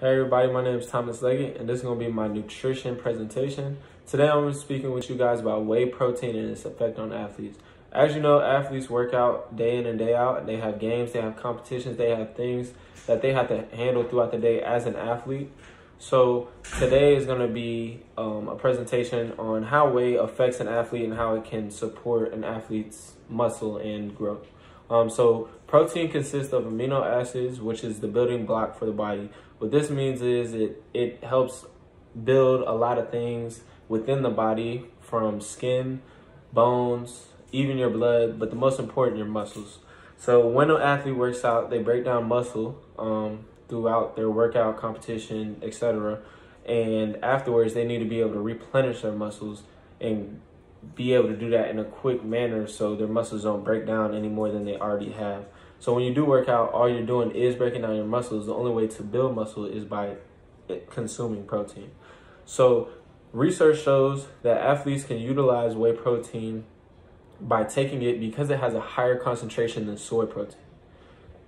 Hey everybody, my name is Thomas Leggett and this is going to be my nutrition presentation. Today I'm speaking with you guys about whey protein and its effect on athletes. As you know, athletes work out day in and day out. They have games, they have competitions, they have things that they have to handle throughout the day as an athlete. So today is going to be um, a presentation on how whey affects an athlete and how it can support an athlete's muscle and growth. Um, so protein consists of amino acids, which is the building block for the body. What this means is it, it helps build a lot of things within the body from skin, bones, even your blood, but the most important, your muscles. So when an athlete works out, they break down muscle um, throughout their workout, competition, etc. And afterwards, they need to be able to replenish their muscles and be able to do that in a quick manner so their muscles don't break down any more than they already have. So when you do work out, all you're doing is breaking down your muscles. The only way to build muscle is by consuming protein. So research shows that athletes can utilize whey protein by taking it because it has a higher concentration than soy protein.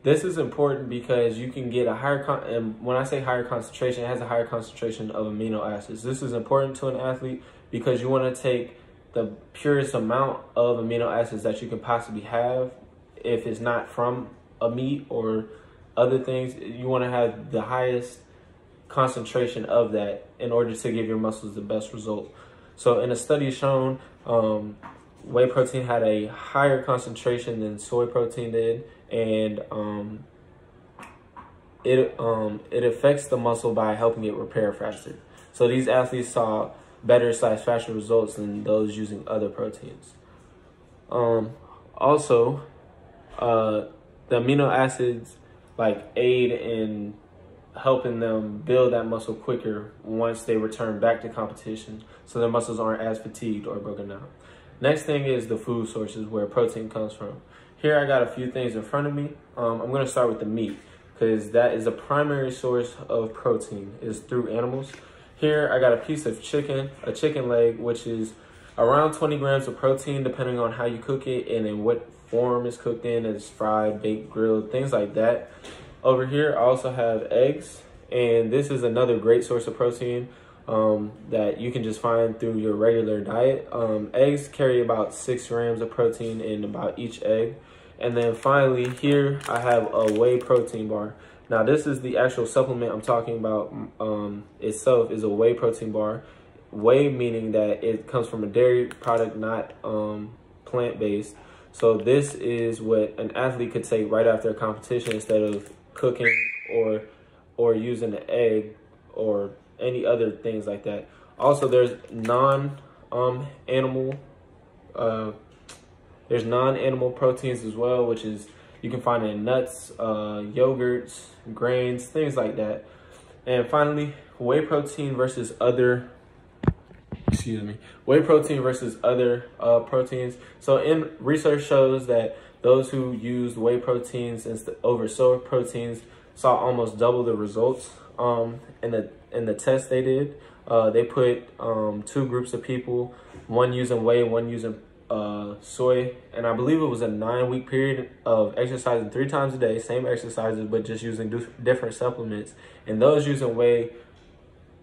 This is important because you can get a higher, con and when I say higher concentration, it has a higher concentration of amino acids. This is important to an athlete because you want to take the purest amount of amino acids that you can possibly have. If it's not from a meat or other things you want to have the highest concentration of that in order to give your muscles the best result. So in a study shown um, whey protein had a higher concentration than soy protein did and um, it um, it affects the muscle by helping it repair faster. So these athletes saw better slash faster results than those using other proteins. Um, also, uh, the amino acids like aid in helping them build that muscle quicker once they return back to competition so their muscles aren't as fatigued or broken down. Next thing is the food sources where protein comes from. Here I got a few things in front of me. Um, I'm gonna start with the meat because that is the primary source of protein is through animals. Here I got a piece of chicken, a chicken leg, which is around 20 grams of protein depending on how you cook it and in what form it's cooked in, it's fried, baked, grilled, things like that. Over here I also have eggs and this is another great source of protein um, that you can just find through your regular diet. Um, eggs carry about six grams of protein in about each egg. And then finally here I have a whey protein bar. Now this is the actual supplement I'm talking about um, itself is a whey protein bar. Whey meaning that it comes from a dairy product, not um, plant-based. So this is what an athlete could take right after a competition instead of cooking or or using an egg or any other things like that. Also, there's non um, animal uh, there's non-animal proteins as well, which is you can find it in nuts, uh, yogurts, grains, things like that. And finally, whey protein versus other, excuse me, whey protein versus other uh, proteins. So in research shows that those who used whey proteins over soy proteins saw almost double the results um, in the in the test they did. Uh, they put um, two groups of people, one using whey, one using uh, soy, and I believe it was a nine week period of exercising three times a day, same exercises, but just using different supplements. And those using whey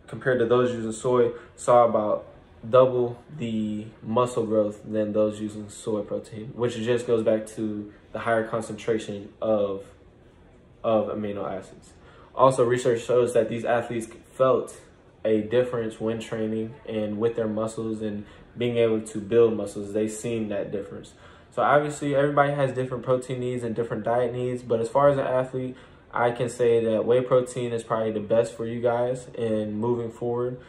compared to those using soy saw about double the muscle growth than those using soy protein, which just goes back to the higher concentration of, of amino acids. Also, research shows that these athletes felt a difference when training and with their muscles and being able to build muscles. They've seen that difference. So obviously everybody has different protein needs and different diet needs. But as far as an athlete, I can say that whey protein is probably the best for you guys in moving forward,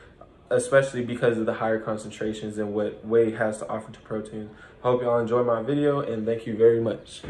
especially because of the higher concentrations and what whey has to offer to protein. Hope y'all enjoy my video and thank you very much.